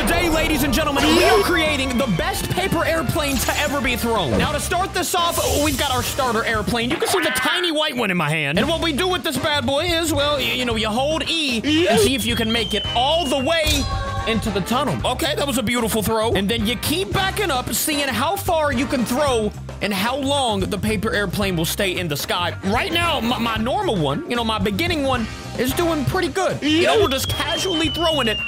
Today, ladies and gentlemen, we are creating the best paper airplane to ever be thrown. Now, to start this off, we've got our starter airplane. You can see the tiny white one in my hand. And what we do with this bad boy is, well, you know, you hold E and see if you can make it all the way into the tunnel. Okay, that was a beautiful throw. And then you keep backing up, seeing how far you can throw and how long the paper airplane will stay in the sky. Right now, my, my normal one, you know, my beginning one, is doing pretty good. You know, we're just casually throwing it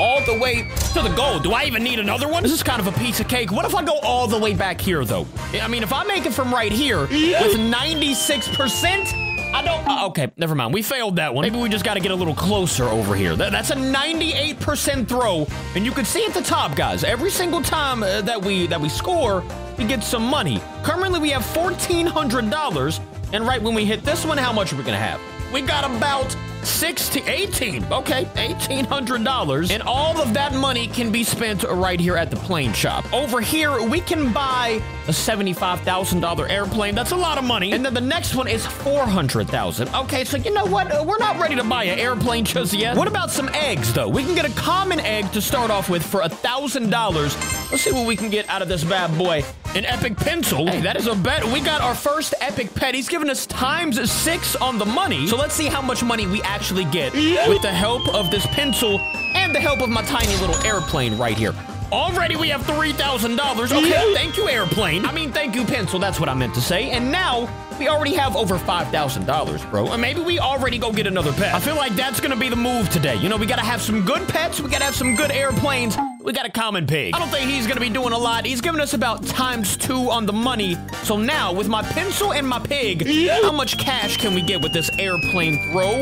all the way to the goal. Do I even need another one? This is kind of a piece of cake. What if I go all the way back here, though? I mean, if I make it from right here with 96%, I don't. Uh, okay, never mind. We failed that one. Maybe we just got to get a little closer over here. That, that's a 98% throw, and you can see at the top, guys. Every single time uh, that we that we score, we get some money. Currently, we have $1,400, and right when we hit this one, how much are we gonna have? We got about 16, 18, okay, $1,800. And all of that money can be spent right here at the plane shop. Over here, we can buy a $75,000 airplane. That's a lot of money. And then the next one is 400,000. Okay, so you know what? Uh, we're not ready to buy an airplane just yet. What about some eggs, though? We can get a common egg to start off with for a $1,000. Let's see what we can get out of this bad boy. An epic pencil. Hey, that is a bet. We got our first epic pet. He's giving us times six on the money. So let's see how much money we actually get with the help of this pencil and the help of my tiny little airplane right here. Already we have $3,000. Okay, thank you, airplane. I mean, thank you, pencil. That's what I meant to say. And now we already have over $5,000, bro. And maybe we already go get another pet. I feel like that's gonna be the move today. You know, we gotta have some good pets. We gotta have some good airplanes. We got a common pig. I don't think he's gonna be doing a lot. He's giving us about times two on the money. So now, with my pencil and my pig, how much cash can we get with this airplane throw?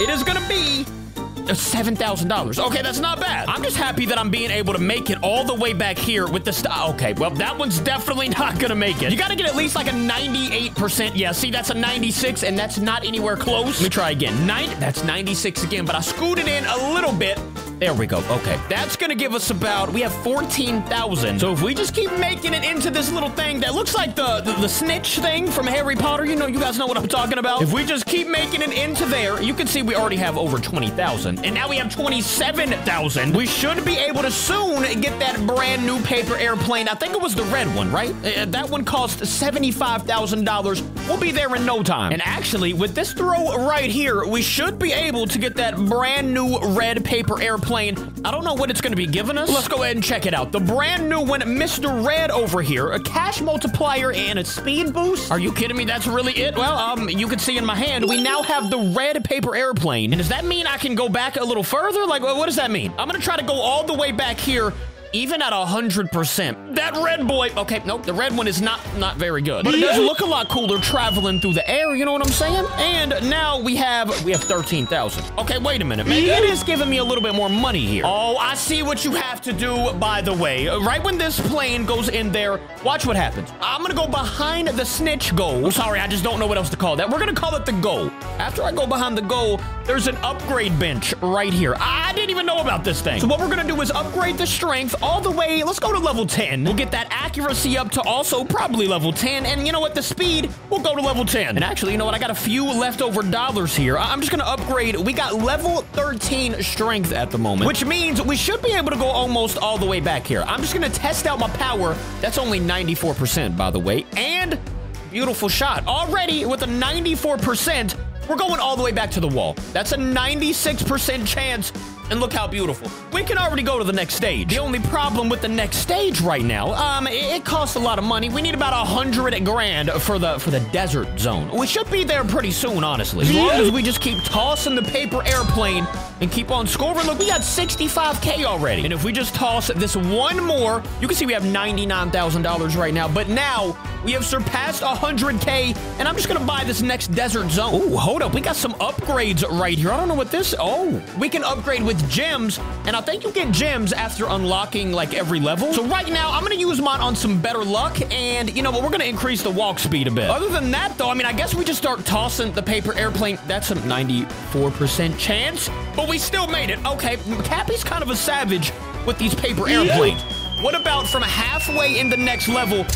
It is gonna be $7,000. Okay, that's not bad. I'm just happy that I'm being able to make it all the way back here with the st- Okay, well, that one's definitely not gonna make it. You gotta get at least like a 98%. Yeah, see, that's a 96, and that's not anywhere close. Let me try again. Nine, that's 96 again, but I scooted in a little bit. There we go. Okay. That's going to give us about, we have 14,000. So if we just keep making it into this little thing that looks like the, the, the, snitch thing from Harry Potter, you know, you guys know what I'm talking about. If we just keep making it into there, you can see we already have over 20,000. And now we have 27,000. We should be able to soon get that brand new paper airplane. I think it was the red one, right? Uh, that one cost $75,000. We'll be there in no time. And actually, with this throw right here, we should be able to get that brand new red paper airplane plane. I don't know what it's going to be giving us. Let's go ahead and check it out. The brand new one, Mr. Red over here. A cash multiplier and a speed boost. Are you kidding me? That's really it? Well, um, you can see in my hand, we now have the red paper airplane. And does that mean I can go back a little further? Like, what does that mean? I'm going to try to go all the way back here even at 100%. That red boy, okay, nope, the red one is not not very good. But it does look a lot cooler traveling through the air, you know what I'm saying? And now we have, we have 13,000. Okay, wait a minute, it is giving me a little bit more money here. Oh, I see what you have to do, by the way. Uh, right when this plane goes in there, watch what happens. I'm gonna go behind the snitch goal. Sorry, I just don't know what else to call that. We're gonna call it the goal. After I go behind the goal, there's an upgrade bench right here. I didn't even know about this thing. So what we're gonna do is upgrade the strength all the way. Let's go to level 10. We'll get that accuracy up to also probably level 10. And you know what? The speed, we'll go to level 10. And actually, you know what? I got a few leftover dollars here. I'm just gonna upgrade. We got level 13 strength at the moment, which means we should be able to go almost all the way back here. I'm just gonna test out my power. That's only 94%, by the way. And beautiful shot. Already with a 94%, we're going all the way back to the wall. That's a 96% chance and look how beautiful. We can already go to the next stage. The only problem with the next stage right now, um, it, it costs a lot of money. We need about a hundred grand for the for the desert zone. We should be there pretty soon, honestly. As long as we just keep tossing the paper airplane and keep on scoring. Look, we got 65K already. And if we just toss this one more, you can see we have $99,000 right now. But now we have surpassed 100K, and I'm just gonna buy this next desert zone. Oh, hold up. We got some upgrades right here. I don't know what this... Oh, we can upgrade with gems, and I think you get gems after unlocking, like, every level. So right now, I'm gonna use mine on some better luck, and, you know what, we're gonna increase the walk speed a bit. Other than that, though, I mean, I guess we just start tossing the paper airplane. That's a 94% chance, but we still made it. Okay, Capi's kind of a savage with these paper airplanes. What about from halfway in the next level,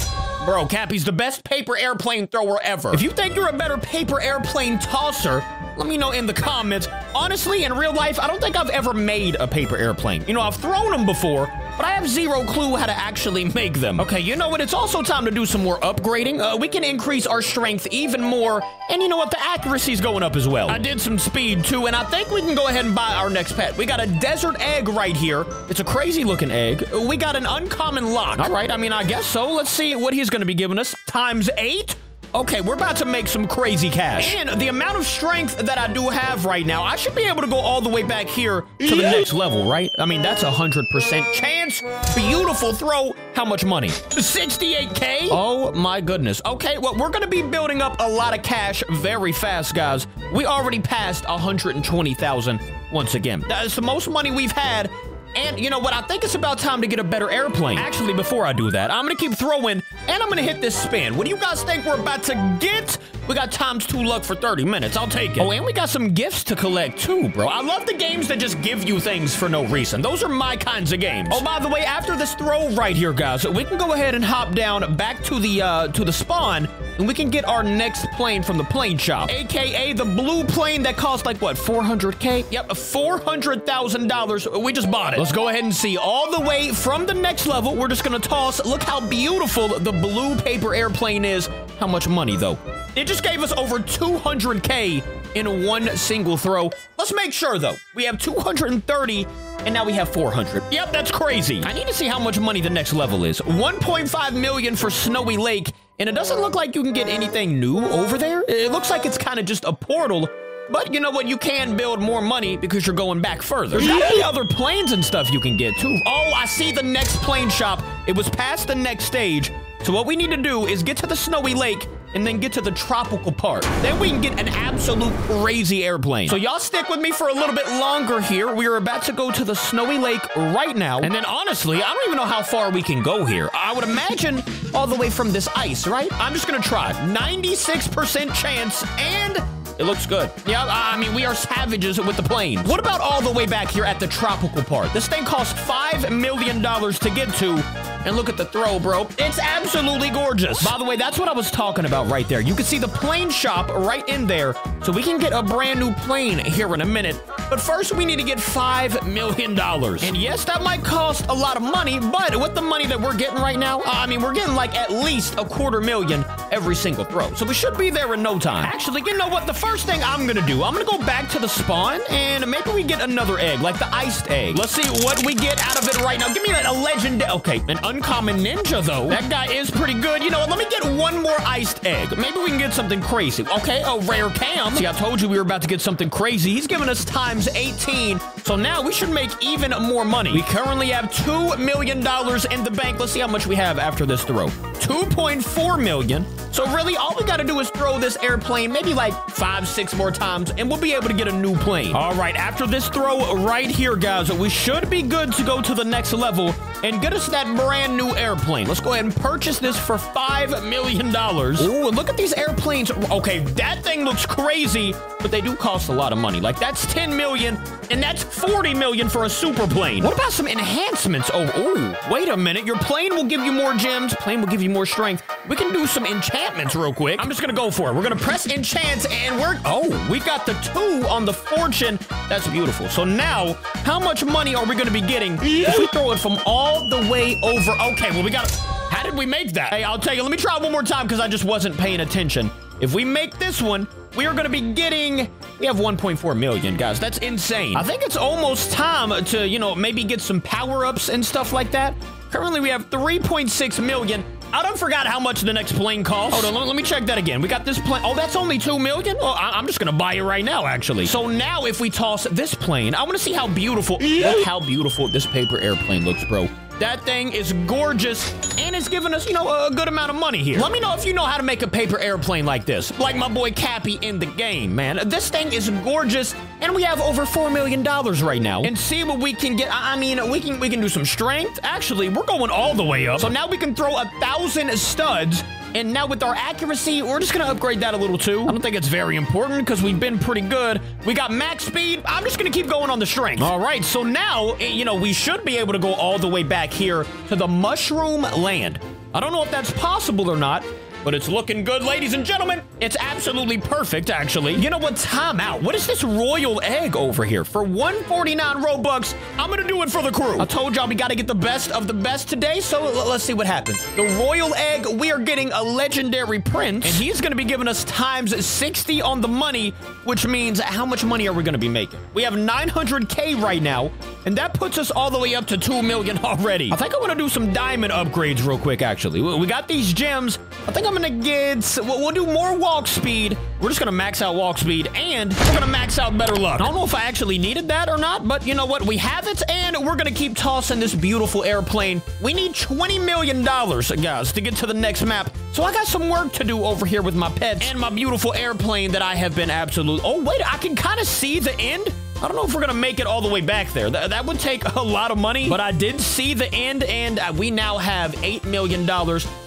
Bro, Capi's the best paper airplane thrower ever. If you think you're a better paper airplane tosser, let me know in the comments. honestly, in real life, I don't think I've ever made a paper airplane. You know, I've thrown them before, but I have zero clue how to actually make them. Okay, you know what? It's also time to do some more upgrading. Uh, we can increase our strength even more, and you know what? The accuracy's going up as well. I did some speed too, and I think we can go ahead and buy our next pet. We got a desert egg right here. It's a crazy looking egg. We got an uncommon lock. All right, I mean, I guess so. Let's see what he's gonna be giving us. Times eight? Okay, we're about to make some crazy cash. And the amount of strength that I do have right now, I should be able to go all the way back here to the next level, right? I mean, that's a 100% chance. Beautiful throw. How much money? 68K? Oh, my goodness. Okay, well, we're going to be building up a lot of cash very fast, guys. We already passed 120,000 once again. That's the most money we've had and you know what? I think it's about time to get a better airplane. Actually, before I do that, I'm gonna keep throwing and I'm gonna hit this spin. What do you guys think we're about to get? We got times two luck for 30 minutes. I'll take it. Oh, and we got some gifts to collect too, bro. I love the games that just give you things for no reason. Those are my kinds of games. Oh, by the way, after this throw right here, guys, we can go ahead and hop down back to the uh, to the spawn and we can get our next plane from the plane shop, aka the blue plane that cost like what 400k. Yep, 400 thousand dollars. We just bought it. Let's go ahead and see all the way from the next level. We're just gonna toss. Look how beautiful the blue paper airplane is. How much money though? It just gave us over 200k in one single throw. Let's make sure though. We have 230 and now we have 400. Yep, that's crazy. I need to see how much money the next level is. 1.5 million for Snowy Lake, and it doesn't look like you can get anything new over there. It looks like it's kind of just a portal but you know what? You can build more money because you're going back further. There's gotta be other planes and stuff you can get too. Oh, I see the next plane shop. It was past the next stage. So what we need to do is get to the snowy lake and then get to the tropical part. Then we can get an absolute crazy airplane. So y'all stick with me for a little bit longer here. We are about to go to the snowy lake right now. And then honestly, I don't even know how far we can go here. I would imagine all the way from this ice, right? I'm just gonna try. 96% chance and it looks good. Yeah, I mean, we are savages with the plane. What about all the way back here at the tropical part? This thing cost $5 million to get to. And look at the throw, bro. It's absolutely gorgeous. By the way, that's what I was talking about right there. You can see the plane shop right in there. So we can get a brand new plane here in a minute. But first, we need to get $5 million. And yes, that might cost a lot of money, but with the money that we're getting right now, uh, I mean, we're getting like at least a quarter million every single throw. So we should be there in no time. Actually, you know what? The first thing I'm gonna do, I'm gonna go back to the spawn and maybe we get another egg, like the iced egg. Let's see what we get out of it right now. Give me a legend. Okay, an uncommon ninja though. That guy is pretty good. You know what? Let me get one more iced egg. Maybe we can get something crazy. Okay, a rare cam. See, I told you we were about to get something crazy. He's giving us times 18. So now we should make even more money. We currently have $2 million in the bank. Let's see how much we have after this throw. 2.4 million. So really, all we gotta do is throw this airplane maybe like five, six more times, and we'll be able to get a new plane. All right, after this throw right here, guys, we should be good to go to the next level and get us that brand new airplane. Let's go ahead and purchase this for $5 million. Ooh, look at these airplanes. Okay, that thing looks crazy, but they do cost a lot of money. Like, that's 10 million, and that's 40 million for a super plane. What about some enhancements? Oh, wait a minute. Your plane will give you more gems. Plane will give you more strength. We can do some enchantments real quick. I'm just gonna go for it. We're gonna press enchant, and we're... Oh, we got the two on the fortune. That's beautiful. So now, how much money are we gonna be getting if we throw it from all the way over? Okay, well, we got... How did we make that? Hey, I'll tell you. Let me try one more time because I just wasn't paying attention. If we make this one, we are going to be getting... We have 1.4 million, guys. That's insane. I think it's almost time to, you know, maybe get some power-ups and stuff like that. Currently, we have 3.6 million. I don't forgot how much the next plane costs. Hold on, let, let me check that again. We got this plane. Oh, that's only 2 million? Oh, I, am just going to buy it right now, actually. So now if we toss this plane, I want to see how beautiful... Look how beautiful this paper airplane looks, bro. That thing is gorgeous, and it's giving us, you know, a good amount of money here. Let me know if you know how to make a paper airplane like this, like my boy Capi in the game, man. This thing is gorgeous, and we have over $4 million right now. And see what we can get. I mean, we can we can do some strength. Actually, we're going all the way up. So now we can throw a thousand studs and now with our accuracy, we're just going to upgrade that a little too. I don't think it's very important because we've been pretty good. We got max speed. I'm just going to keep going on the strength. All right, so now, eh, you know, we should be able to go all the way back here to the Mushroom Land. I don't know if that's possible or not, but it's looking good, ladies and gentlemen. It's absolutely perfect, actually. You know what? Time out. What is this royal egg over here? For 149 Robux, I'm gonna do it for the crew. I told y'all we gotta get the best of the best today, so let's see what happens. The royal egg, we are getting a legendary prince, and he's gonna be giving us times 60 on the money, which means how much money are we gonna be making? We have 900k right now, and that puts us all the way up to 2 million already. I think I want to do some diamond upgrades real quick, actually. We got these gems. I think I'm gonna get, we'll do more walk speed. We're just gonna max out walk speed, and we're gonna max out better luck. I don't know if I actually needed that or not, but you know what? We have it, and we're gonna keep tossing this beautiful airplane. We need $20 million, guys, to get to the next map. So I got some work to do over here with my pets and my beautiful airplane that I have been absolute. Oh, wait, I can kind of see the end. I don't know if we're going to make it all the way back there. Th that would take a lot of money, but I did see the end, and uh, we now have $8 million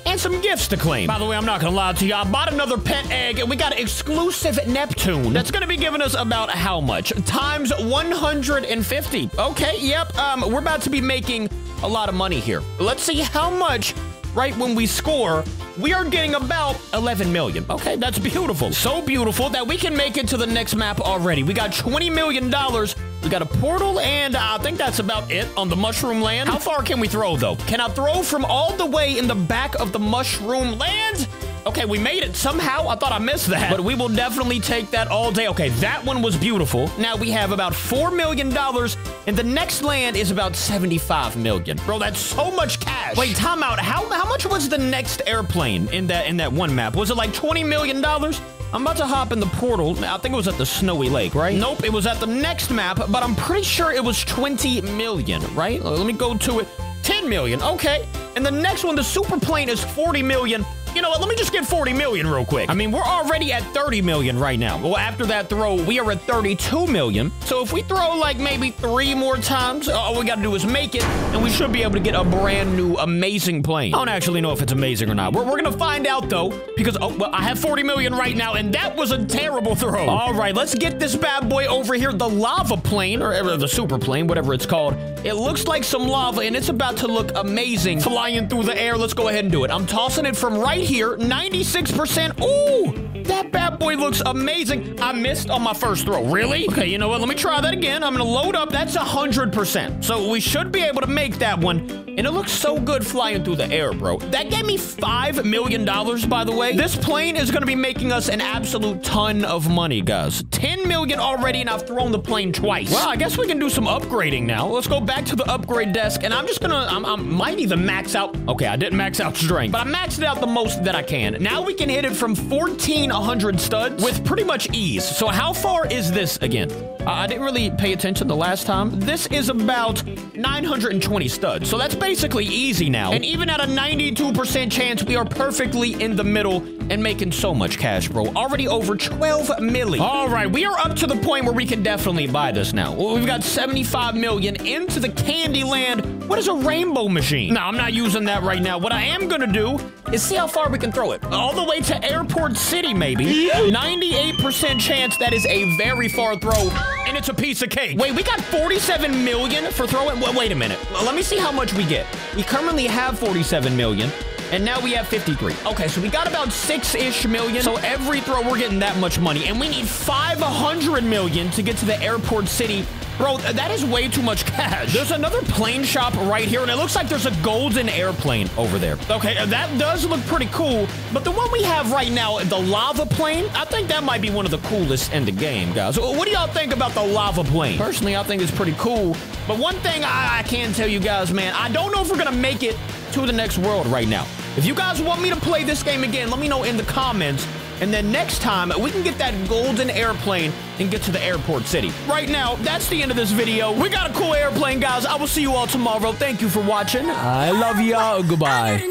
and some gifts to claim. By the way, I'm not to lie to you. I bought another pet egg, and we got exclusive Neptune. That's to be giving us about how much? Times 150. Okay, yep. Um, we're about to be making a lot of money here. Let's see how much right when we score, we are getting about 11 million. Okay, that's beautiful. So beautiful that we can make it to the next map already. We got $20 million. We got a portal, and I think that's about it on the Mushroom Land. How far can we throw, though? Can I throw from all the way in the back of the Mushroom Land? Okay, we made it somehow. I thought I missed that. But we will definitely take that all day. Okay, that one was beautiful. Now we have about $4 million, and the next land is about 75 million. Bro, that's so much cash. Wait, time out. How, how much was the next airplane in that, in that one map? Was it like $20 million? I'm about to hop in the portal. I think it was at the Snowy Lake, right? Nope, it was at the next map, but I'm pretty sure it was 20 million, right? Let me go to it. 10 million, okay. And the next one, the super plane, is 40 million. You know what? Let me just get 40 million real quick. I mean, we're already at 30 million right now. Well, after that throw, we are at 32 million. So if we throw like maybe three more times, uh, all we got to do is make it, and we should be able to get a brand new amazing plane. I don't actually know if it's amazing or not. We're, we're going to find out, though, because oh, well, I have 40 million right now, and that was a terrible throw. All right, let's get this bad boy over here. The lava plane, or the super plane, whatever it's called. It looks like some lava, and it's about to look amazing flying through the air. Let's go ahead and do it. I'm tossing it from right right here, 96%. Ooh, that bad boy looks amazing. I missed on my first throw. Really? Okay, you know what? Let me try that again. I'm going to load up. That's 100%. So we should be able to make that one. And it looks so good flying through the air, bro. That gave me $5 million, by the way. This plane is going to be making us an absolute ton of money, guys. 10 million already, and I've thrown the plane twice. Well, I guess we can do some upgrading now. Let's go back to the upgrade desk, and I'm just gonna, I'm, I might even max out. Okay, I didn't max out strength, but I maxed it out the most that I can. Now we can hit it from 1,400 studs with pretty much ease. So how far is this again? Uh, I didn't really pay attention the last time. This is about 920 studs. So that's basically easy now. And even at a 92% chance, we are perfectly in the middle and making so much cash, bro. Already over 12 million. All right, we are up to the point where we can definitely buy this now. We've got 75 million into the candy land. What is a rainbow machine? No, I'm not using that right now. What I am gonna do is see how far we can throw it. All the way to Airport City, maybe. 98% chance that is a very far throw, and it's a piece of cake. Wait, we got 47 million for throwing? Wait a minute. Let me see how much we get. We currently have 47 million. And now we have 53. Okay, so we got about six-ish million. So every throw, we're getting that much money. And we need 500 million to get to the airport city Bro, that is way too much cash. There's another plane shop right here, and it looks like there's a golden airplane over there. Okay, uh, that does look pretty cool, but the one we have right now, the lava plane, I think that might be one of the coolest in the game, guys. What do y'all think about the lava plane? Personally, I think it's pretty cool, but one thing I, I can tell you guys, man, I don't know if we're gonna make it to the next world right now. If you guys want me to play this game again, let me know in the comments. And then next time, we can get that golden airplane and get to the airport city. Right now, that's the end of this video. We got a cool airplane, guys. I will see you all tomorrow. Thank you for watching. I love y'all. Goodbye.